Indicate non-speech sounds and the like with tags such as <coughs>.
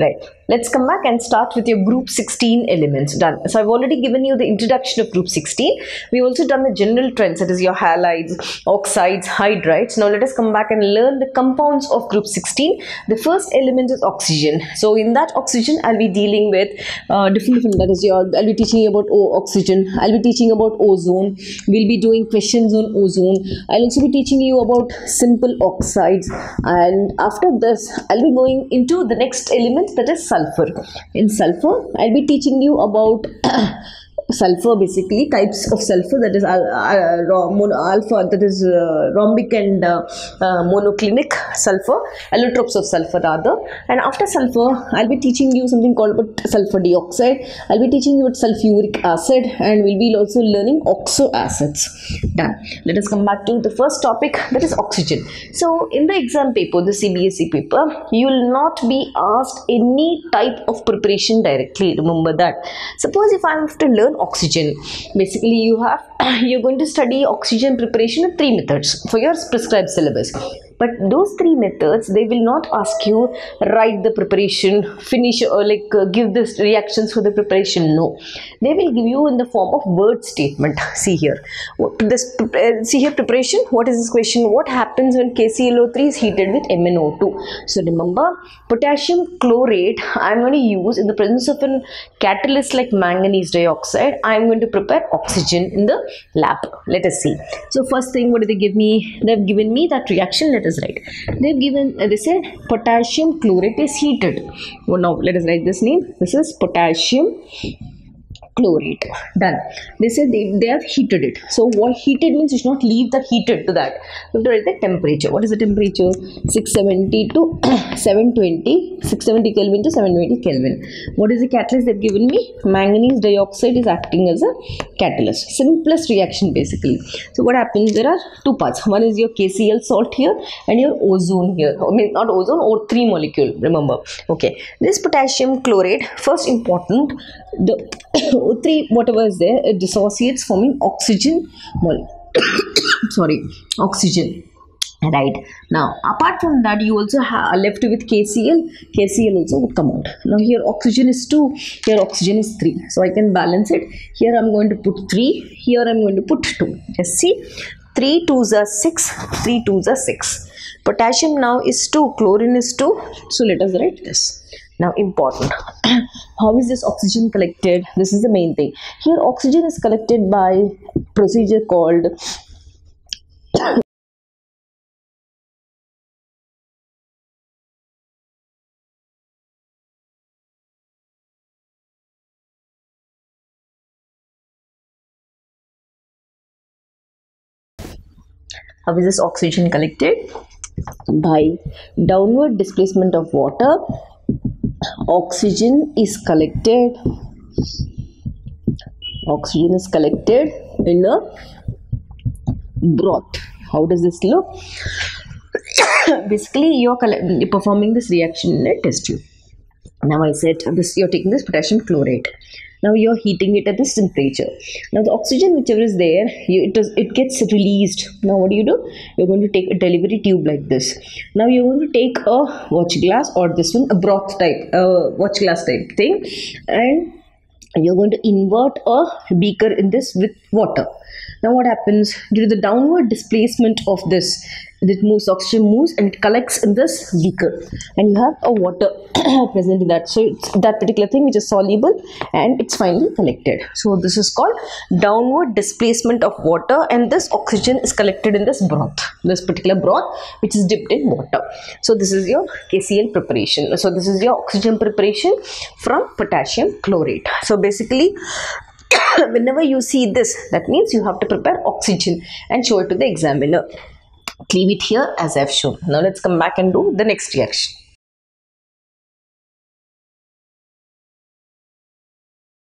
Right. Let's come back and start with your group 16 elements. Done. So I've already given you the introduction of group 16. We've also done the general trends, that is your halides, oxides, hydrides. Now let us come back and learn the compounds of group 16. The first element is oxygen. So in that oxygen, I'll be dealing with uh, different different. That is your. I'll be teaching you about o oxygen. I'll be teaching about ozone. We'll be doing questions on ozone. I'll also be teaching you about simple oxides. And after this, I'll be going into the next element that is sulfur. In sulfur, I'll be teaching you about <clears throat> sulfur basically types of sulfur that is uh, mono- alpha that is uh, rhombic and uh, uh, monoclinic sulfur allotropes of sulfur rather. And after sulfur i'll be teaching you something called about sulfur dioxide. I'll be teaching you about sulfuric acid and we'll be also learning oxo acids. Done. Let us come back to the first topic that is oxygen. So in the exam paper the cbse paper you will not be asked any type of preparation directly. Remember that. Suppose if i have to learn oxygen. Basically you have <clears throat> you're going to study oxygen preparation in three methods for your prescribed syllabus but those three methods they will not ask you write the preparation finish or like uh, give the reactions for the preparation. No. They will give you in the form of word statement. <laughs> See here. This uh, see here preparation. What is this question? What happens when kclo3 is heated with mno2 so remember potassium chlorate i'm going to use in the presence of a catalyst like manganese dioxide i'm going to prepare oxygen in the lab. Let us see. So first thing what do they give me? They've given me that reaction. Let us write they've given uh, they said potassium chlorate is heated. Well now let us write this name. This is potassium chlorate. Done. They said they, they have heated it. So what heated means you should not leave that heated to that. You have to write the temperature. What is the temperature? 670 to <clears throat> 720 670 kelvin to 720 kelvin. What is the catalyst they've given me? Manganese dioxide is acting as a catalyst. Simplest reaction basically. So what happens? There are two parts. One is your kcl salt here and your ozone here. I mean not ozone or three molecule remember. Okay. This potassium chlorate first important the O3 whatever is there it dissociates forming oxygen mol- <coughs> sorry oxygen. Right. Now apart from that you also have left with kcl kcl also would come out. Now here oxygen is 2 here oxygen is 3 so i can balance it. Here i'm going to put 3 here i'm going to put 2 just see? 3 2s are 6 3 2s are 6 potassium now is 2 chlorine is 2 so let us write this. Now important. <clears throat> How is this oxygen collected? This is the main thing. Here oxygen is collected by procedure called how is this oxygen collected by downward displacement of water oxygen is collected. Oxygen is collected in a broth. How does this look? <coughs> Basically you're performing this reaction in a test tube. Now i said this you're taking this potassium chlorate now you're heating it at this temperature. Now the oxygen whichever is there you, it does it gets released. Now what do you do? You're going to take a delivery tube like this. Now you're going to take a watch glass or this one a broth type uh, watch glass type thing and you're going to invert a beaker in this with water now what happens? Due to the downward displacement of this it moves oxygen moves and it collects in this beaker and you have a water <coughs> present in that. So it's that particular thing which is soluble and it's finally collected. So this is called downward displacement of water and this oxygen is collected in this broth this particular broth which is dipped in water. So this is your kcl preparation. So this is your oxygen preparation from potassium chlorate. So basically <coughs> whenever you see this that means you have to prepare oxygen and show it to the examiner leave it here as I've shown. Now let's come back and do the next reaction.